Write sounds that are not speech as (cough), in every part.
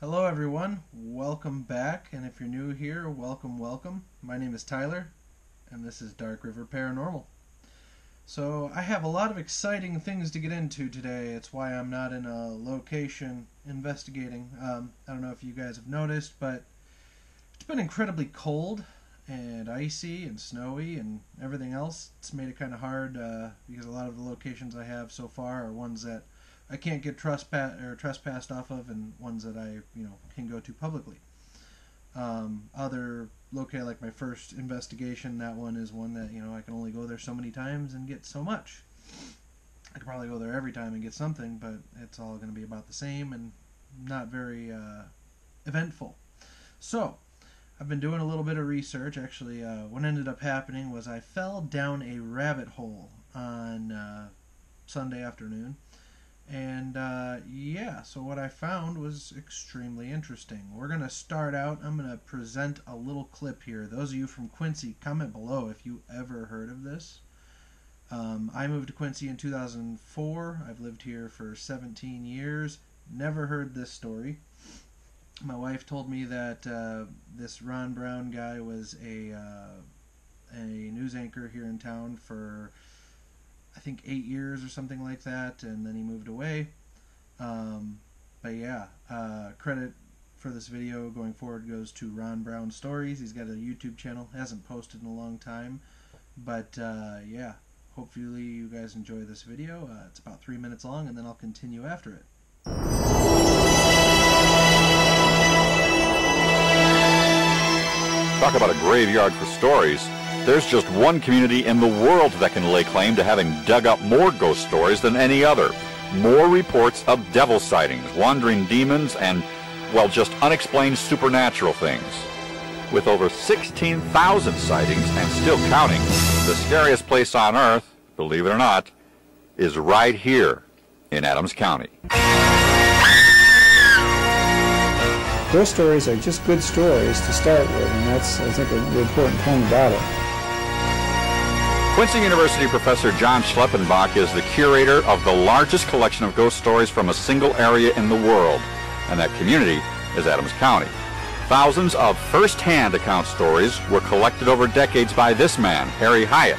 Hello, everyone. Welcome back. And if you're new here, welcome, welcome. My name is Tyler, and this is Dark River Paranormal. So, I have a lot of exciting things to get into today. It's why I'm not in a location investigating. Um, I don't know if you guys have noticed, but it's been incredibly cold and icy and snowy and everything else. It's made it kind of hard uh, because a lot of the locations I have so far are ones that I can't get trespass or trespassed off of, and ones that I you know can go to publicly. Um, other locate like my first investigation, that one is one that you know I can only go there so many times and get so much. I could probably go there every time and get something, but it's all going to be about the same and not very uh, eventful. So, I've been doing a little bit of research. Actually, uh, what ended up happening was I fell down a rabbit hole on uh, Sunday afternoon and uh, yeah, so what I found was extremely interesting. We're going to start out, I'm going to present a little clip here. Those of you from Quincy, comment below if you ever heard of this. Um, I moved to Quincy in 2004. I've lived here for 17 years. Never heard this story. My wife told me that uh, this Ron Brown guy was a, uh, a news anchor here in town for I think eight years or something like that, and then he moved away. Um, but yeah, uh, credit for this video going forward goes to Ron Brown Stories. He's got a YouTube channel, hasn't posted in a long time, but uh, yeah, hopefully you guys enjoy this video. Uh, it's about three minutes long, and then I'll continue after it. Talk about a graveyard for stories. There's just one community in the world that can lay claim to having dug up more ghost stories than any other. More reports of devil sightings, wandering demons, and, well, just unexplained supernatural things. With over 16,000 sightings and still counting, the scariest place on earth, believe it or not, is right here in Adams County. Ghost stories are just good stories to start with, and that's, I think, the important point about it. Quincy University professor John Schleppenbach is the curator of the largest collection of ghost stories from a single area in the world, and that community is Adams County. Thousands of first-hand account stories were collected over decades by this man, Harry Hyatt.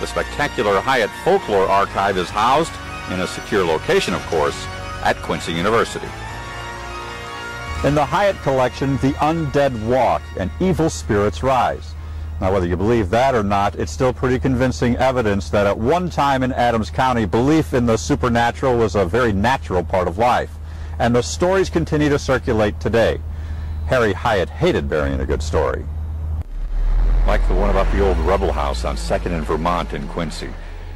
The spectacular Hyatt Folklore Archive is housed, in a secure location of course, at Quincy University. In the Hyatt collection, the undead walk and evil spirits rise. Now, whether you believe that or not, it's still pretty convincing evidence that at one time in Adams County, belief in the supernatural was a very natural part of life. And the stories continue to circulate today. Harry Hyatt hated burying a good story. Like the one about the old rebel house on 2nd and Vermont in Quincy.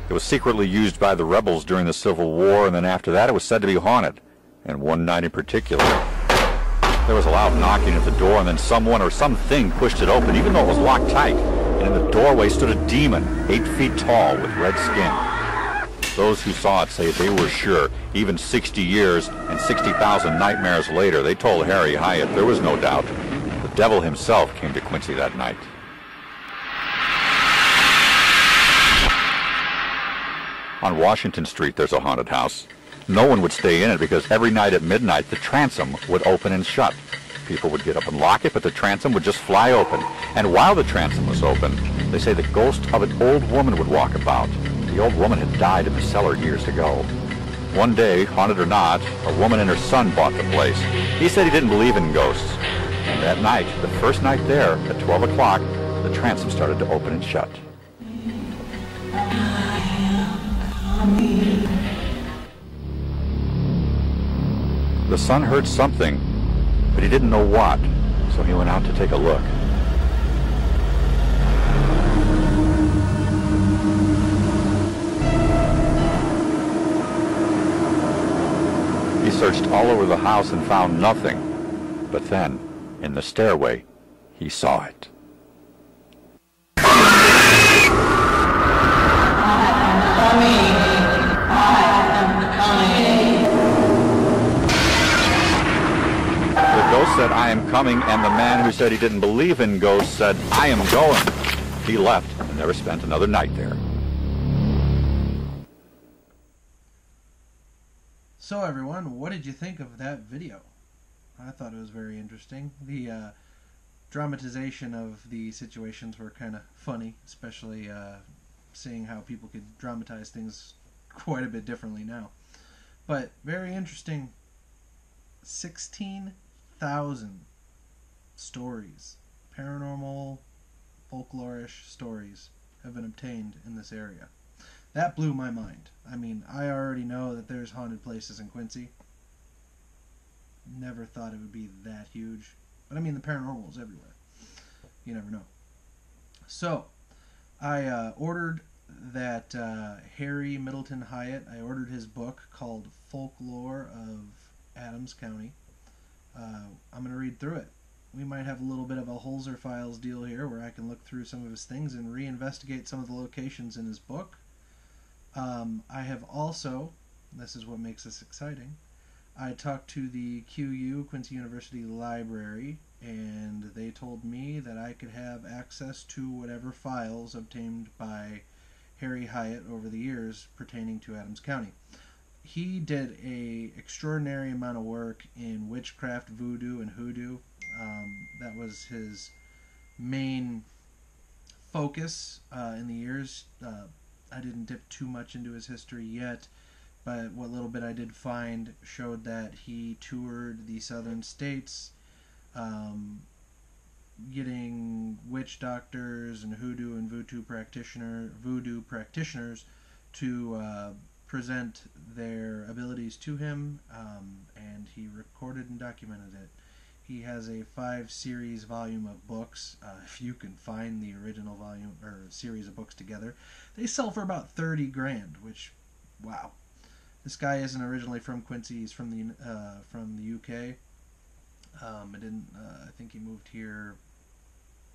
It was secretly used by the rebels during the Civil War, and then after that it was said to be haunted. And one night in particular, there was a loud knocking at the door, and then someone or something pushed it open, even though it was locked tight. And in the doorway stood a demon, eight feet tall, with red skin. Those who saw it say they were sure, even 60 years and 60,000 nightmares later, they told Harry Hyatt there was no doubt. The devil himself came to Quincy that night. On Washington Street, there's a haunted house. No one would stay in it because every night at midnight the transom would open and shut. People would get up and lock it, but the transom would just fly open. And while the transom was open, they say the ghost of an old woman would walk about. The old woman had died in the cellar years ago. One day, haunted or not, a woman and her son bought the place. He said he didn't believe in ghosts. And that night, the first night there, at 12 o'clock, the transom started to open and shut. The son heard something, but he didn't know what, so he went out to take a look. He searched all over the house and found nothing, but then, in the stairway, he saw it. Said, I am coming, and the man who said he didn't believe in ghosts said, I am going. He left and never spent another night there. So everyone, what did you think of that video? I thought it was very interesting. The uh, dramatization of the situations were kind of funny, especially uh, seeing how people could dramatize things quite a bit differently now. But very interesting. 16,000 stories, paranormal, folklorish stories, have been obtained in this area. That blew my mind. I mean, I already know that there's haunted places in Quincy. Never thought it would be that huge. But I mean, the paranormal is everywhere. You never know. So, I uh, ordered that uh, Harry Middleton Hyatt, I ordered his book called Folklore of Adams County. Uh, I'm going to read through it. We might have a little bit of a Holzer Files deal here where I can look through some of his things and reinvestigate some of the locations in his book. Um, I have also, this is what makes this exciting, I talked to the QU, Quincy University Library, and they told me that I could have access to whatever files obtained by Harry Hyatt over the years pertaining to Adams County. He did a extraordinary amount of work in witchcraft, voodoo, and hoodoo. Um, that was his main focus uh, in the years. Uh, I didn't dip too much into his history yet, but what little bit I did find showed that he toured the southern states, um, getting witch doctors and hoodoo and voodoo practitioner voodoo practitioners to uh, present their abilities to him, um, and he recorded and documented it. He has a five series volume of books. Uh, (laughs) if you can find the original volume or series of books together, they sell for about thirty grand. Which, wow, this guy isn't originally from Quincy. He's from the uh, from the UK. Um, I didn't. Uh, I think he moved here.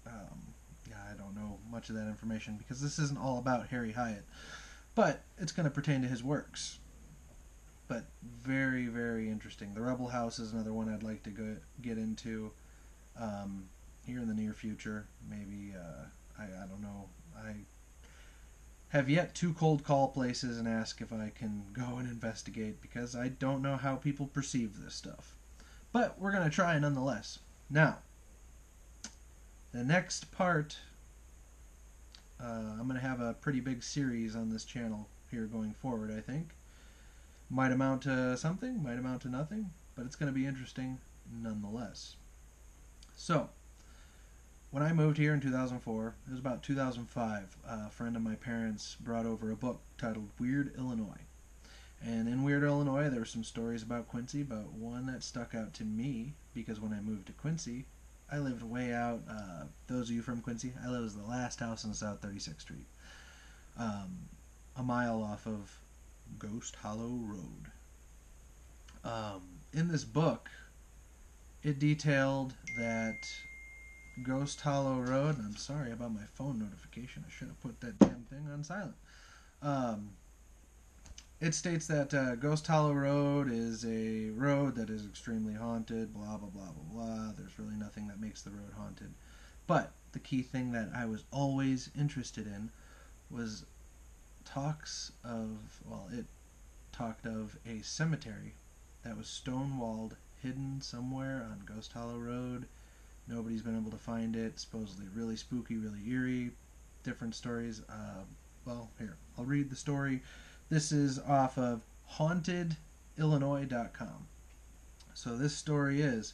Um, yeah, I don't know much of that information because this isn't all about Harry Hyatt, but it's going to pertain to his works. But very, very interesting. The Rebel House is another one I'd like to go get into um, here in the near future. Maybe uh, I, I don't know. I have yet to cold call places and ask if I can (laughs) go and investigate because I don't know how people perceive this stuff. But we're going to try nonetheless. Now, the next part, uh, I'm going to have a pretty big series on this channel here going forward, I think. Might amount to something, might amount to nothing, but it's going to be interesting nonetheless. So, when I moved here in 2004, it was about 2005, a friend of my parents brought over a book titled Weird Illinois. And in Weird Illinois, there were some stories about Quincy, but one that stuck out to me because when I moved to Quincy, I lived way out. Uh, those of you from Quincy, I lived as the last house on South 36th Street, um, a mile off of Ghost Hollow Road. Um, in this book, it detailed that Ghost Hollow Road. I'm sorry about my phone notification. I should have put that damn thing on silent. Um, it states that uh, Ghost Hollow Road is a road that is extremely haunted, blah, blah, blah, blah, blah. There's really nothing that makes the road haunted. But the key thing that I was always interested in was talks of, well, it talked of a cemetery that was stone walled, hidden somewhere on Ghost Hollow Road. Nobody's been able to find it. Supposedly really spooky, really eerie. Different stories. Uh, well, here, I'll read the story. This is off of hauntedillinois.com. So this story is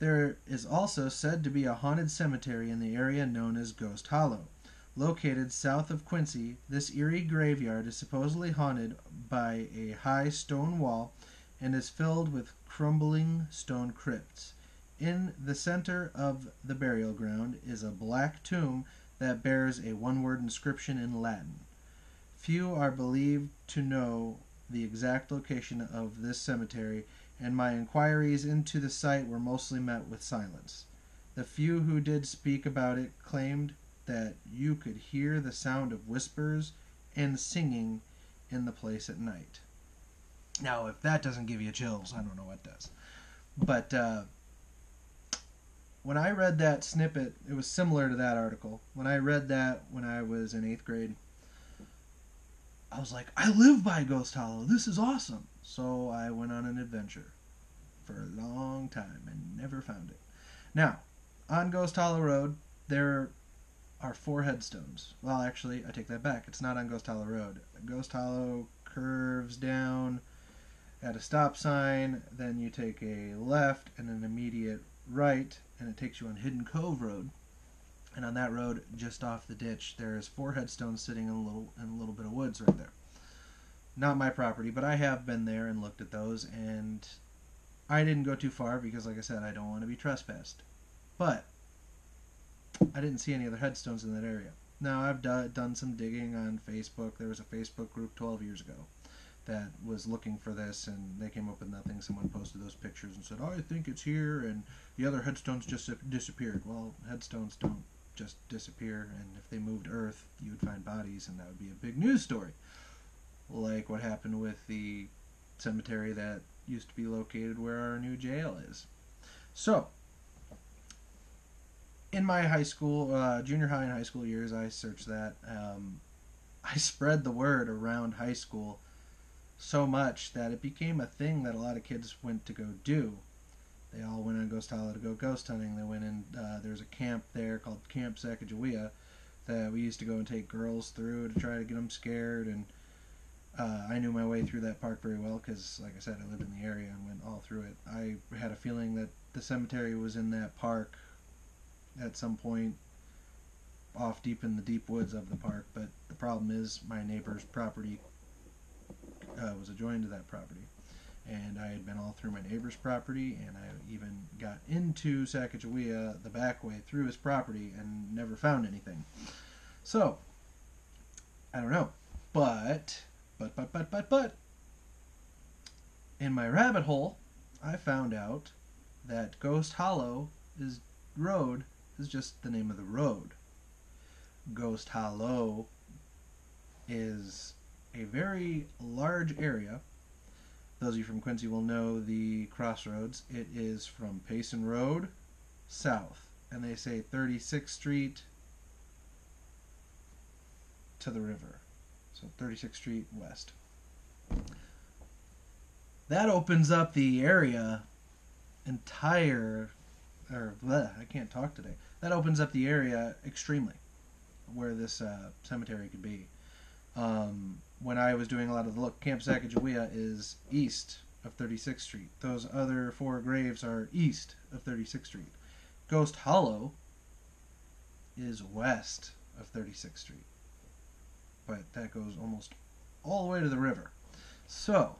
there is also said to be a haunted cemetery in the area known as Ghost Hollow. Located south of Quincy, this eerie graveyard is supposedly haunted by a high stone wall and is filled with crumbling stone crypts. In the center of the burial ground is a black tomb that bears a one word inscription in Latin. Few are believed to know the exact location of this cemetery, and my inquiries into the site were mostly met with silence. The few who did speak about it claimed that you could hear the sound of whispers and singing in the place at night. Now, if that doesn't give you chills, I don't know what does. But uh, when I read that snippet, it was similar to that article. When I read that when I was in eighth grade, I was like, I live by Ghost Hollow. This is awesome. So I went on an adventure. for a long time and never found it. Now, on Ghost Hollow Road, there are four headstones. Well, actually, I take that back. It's not on Ghost Hollow Road. Ghost Hollow curves down at a stop sign, then you take a left and an immediate right, and it takes you on Hidden Cove Road. And on that road, just off the ditch, there's four headstones sitting in a little in a little bit of woods right there. Not my property, but I have been there and looked at those, and I didn't go too far because, like I said, I don't want to be trespassed. But I didn't see any other headstones in that area. Now I've do- done some digging on Facebook. There was a Facebook group 12 years ago that was looking for this, and they came up with nothing. Someone posted those pictures and said, "Oh, I think it's here," and the other headstones just disappeared. Well, headstones don't just disappear, and if they moved Earth, you would find bodies, and that would be a big news story. Like what happened with the cemetery that used to be located where our new jail is. So, in my high school, uh, junior high and high school years, I searched that. Um, (laughs) I spread the word around high school so much that it became a thing that a lot of kids went to go do. They all went on Ghost Hollow to go ghost hunting. They went in. Uh, there's a camp there called Camp Sacagawea that we used to go and take girls through to try to get them scared. And uh, I knew my way through that park very well because, like I said, I lived in the area and went all through it. I had a feeling that the cemetery was in that park at some point off deep in the deep woods of the park. But the problem is my neighbor's property uh, was adjoined to that property. And I had been all through my neighbor's property, and I even got into Sacagawea the back way through his property and never found anything. So, I don't know. But, but, but, but, but, but, in my rabbit hole, I found out that Ghost Hollow is road is just the name of the road. Ghost Hollow is a very large area. Those of you from Quincy will know the crossroads. It is from Payson Road south, and they say 36th Street to the river. So 36th Street west. That opens up the area entire or bleh, I can't talk today. That opens up the area extremely where this uh, cemetery could be. Um, when I was doing a lot of the look, Camp Sacagawea is east of 36th Street. Those other four graves are east of 36th Street. Ghost Hollow is west of 36th Street. But that goes almost all the way to the river. So,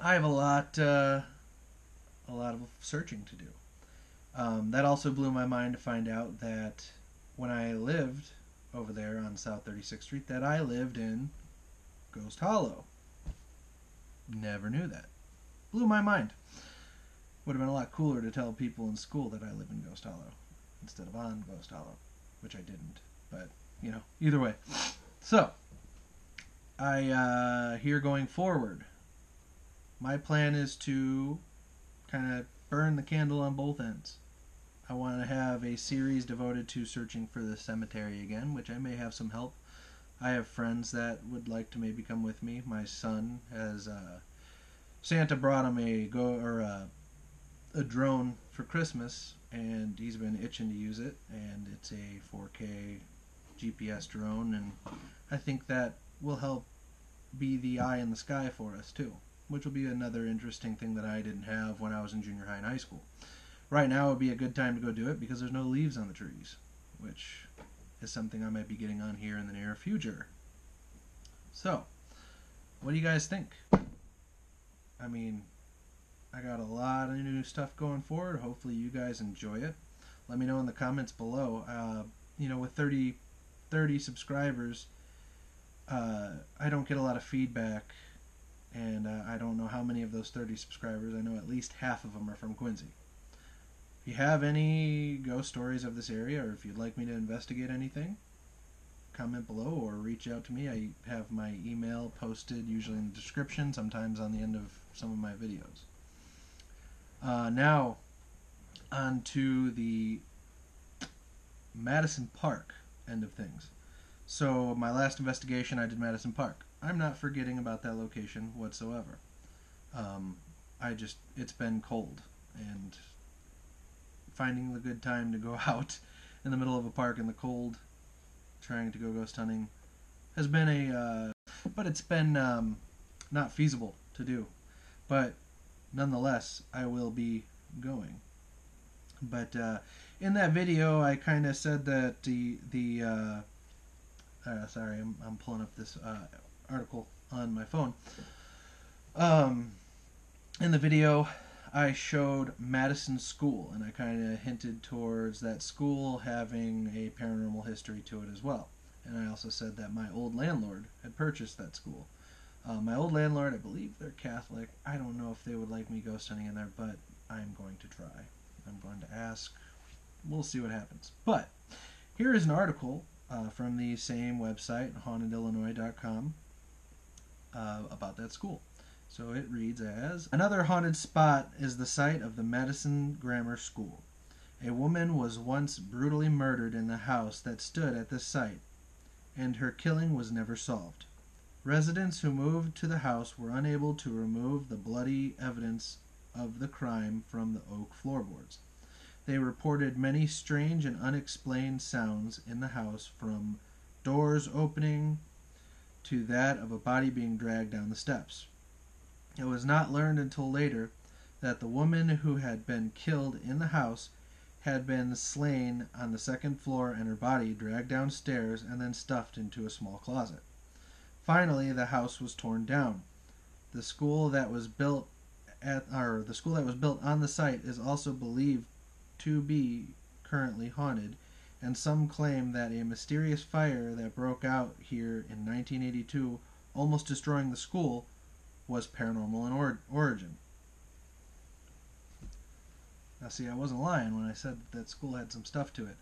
I have a lot, uh, a lot of searching to do. Um, that also blew my mind to find out that when I lived over there on South 36th Street, that I lived in Ghost Hollow. Never knew that. Blew my mind. Would have been a lot cooler to tell people in school that I live in Ghost Hollow instead of on Ghost Hollow, which I didn't. But, you know, either way. So, I, uh, here going forward, my plan is to kind of burn the candle on both ends. I want to have a series devoted to searching for the cemetery again, which I may have some help. I have friends that would like to maybe come with me. My son has uh, Santa brought him a go or a, a drone for Christmas, and he's been itching to use it. And it's a 4K GPS drone, and I think that will help be the eye in the sky for us too, which will be another interesting thing that I didn't have when I was in junior high and high school right now would be a good time to go do it because there's no leaves on the trees, which is something I might be getting on here in the near future. So, what do you guys think? I mean, I got a lot of new stuff going forward. Hopefully, you guys enjoy it. Let me know in the comments below. Uh, you know, with 30, 30 subscribers, uh, I don't get a lot of feedback, and uh, I don't know how many of those 30 subscribers. I know at least half of them are from Quincy. If you have any ghost stories of this area, or if you'd like me to investigate anything, comment below or reach out to me. I have my email posted usually in the description, sometimes on the end of some of my videos. Uh, now, on to the Madison Park end of things. So, my last investigation, I did Madison Park. I'm not forgetting about that location whatsoever. Um, I just it's been cold and finding the good time to go (laughs) out in the middle of a park in the cold, trying to go ghost hunting, has been a uh, but it's been um, not feasible to do. But nonetheless, I will be going. But uh, in that video, I kind of said that the the uh, uh, sorry, I'm, I'm pulling up this uh, article on my phone. Um, in the video, I showed Madison School, and I kind of hinted towards that school having a paranormal history to it as well. And I also said that my old landlord had purchased that school. Uh, my old landlord, I believe they're Catholic. I don't know if they would like me ghost hunting in there, but I'm going to try. I'm going to ask. We'll see what happens. But here is an article uh, from the same website, hauntedillinois.com, uh, about that school. So it reads as Another haunted spot is the site of the Madison Grammar School. A woman was once brutally murdered in the house that stood at this site, and her killing was never solved. Residents who moved to the house were unable to remove the bloody evidence of the crime from the oak floorboards. They reported many strange and unexplained sounds in the house from doors opening to that of a body being dragged down the steps. It was not learned until later that the woman who had been killed in the house had been slain on the second floor and her body dragged downstairs and then stuffed into a small closet. Finally, the house was torn down. The school that was built at or the school that was built on the site is also believed to be currently haunted, and some claim that a mysterious fire that broke out here in 1982, almost destroying the school, was paranormal in or- origin. Now, see, I wasn't lying when I said that school had some stuff to it,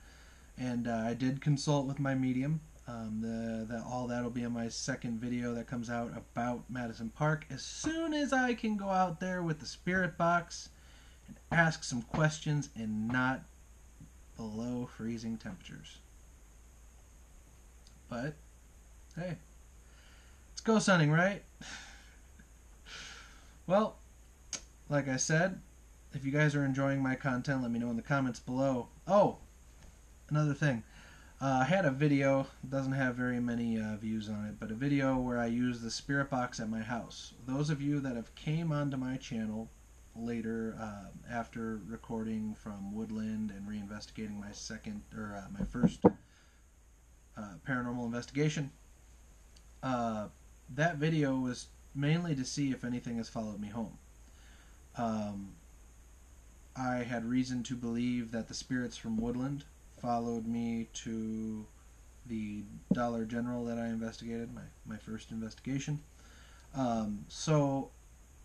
and uh, I did consult with my medium. Um, the, the all that'll be in my second video that comes out about Madison Park as soon as I can go out there with the spirit box and ask some questions and not below freezing temperatures. But hey, it's ghost hunting, right? Well, like I said, if you guys are enjoying my content, let me know in the comments below. Oh, another thing. Uh, I had a video, doesn't have very many uh, views on it, but a video where I use the spirit box at my house. Those of you that have came onto my channel later uh, after recording from Woodland and reinvestigating my second or uh, my first uh, paranormal investigation, uh, that video was mainly to see if anything has followed me home. Um, I had reason to believe that the spirits from Woodland followed me to the Dollar General that I investigated, my, my first investigation. Um, so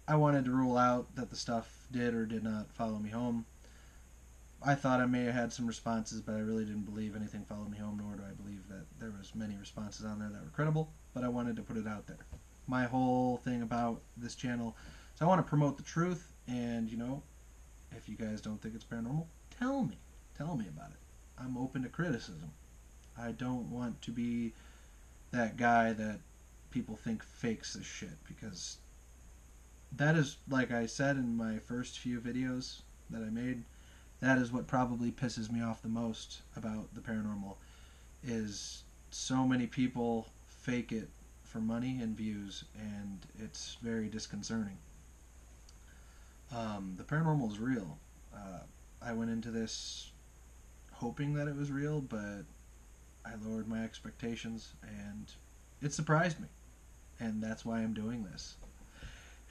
I wanted to rule out that the stuff did or did not follow me home. I thought I may have had some responses, but I really didn't believe anything followed me home, nor do I believe that there was many responses on there that were credible, but I wanted to put it out there. My whole thing about this channel So I want to promote the truth, and, you know, if you guys don't think it's paranormal, tell me. Tell me about it. I'm open to criticism. I don't want to be that guy that people think fakes this shit because that is like I said in my first few videos that I made, that is what probably pisses me off the most about the paranormal is so many people fake it for money and views and it's very disconcerting. Um, the paranormal is real. Uh, I went into this hoping that it was real, but I lowered my expectations and it surprised me. And that's why I'm doing this.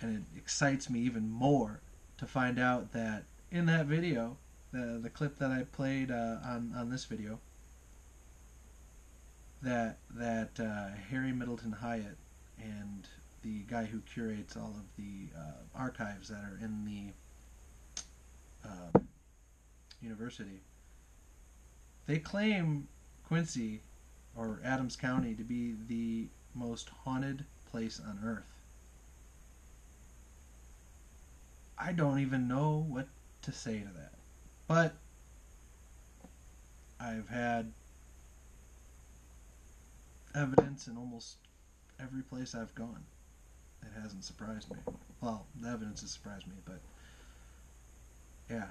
And it excites me even more to find out that in that video, the, the clip that I played uh, on, on this video, that that uh, Harry Middleton Hyatt and the guy who curates all of the uh, archives that are in the uh, university they claim Quincy or Adams County to be the most haunted place on earth. I don't even know what to say to that. But I've had evidence in almost every place I've gone. it hasn't surprised me. Well, the evidence has surprised me, but yeah,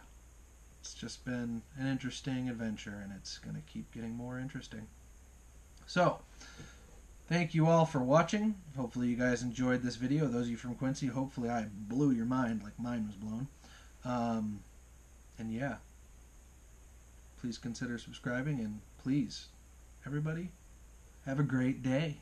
it's just been an interesting adventure, and it's going to keep getting more interesting. So, thank you all for watching. Hopefully, you guys enjoyed this video. Those of you from Quincy, hopefully, I blew your mind like mine was blown. Um, and yeah, please consider subscribing, and please, everybody, have a great day.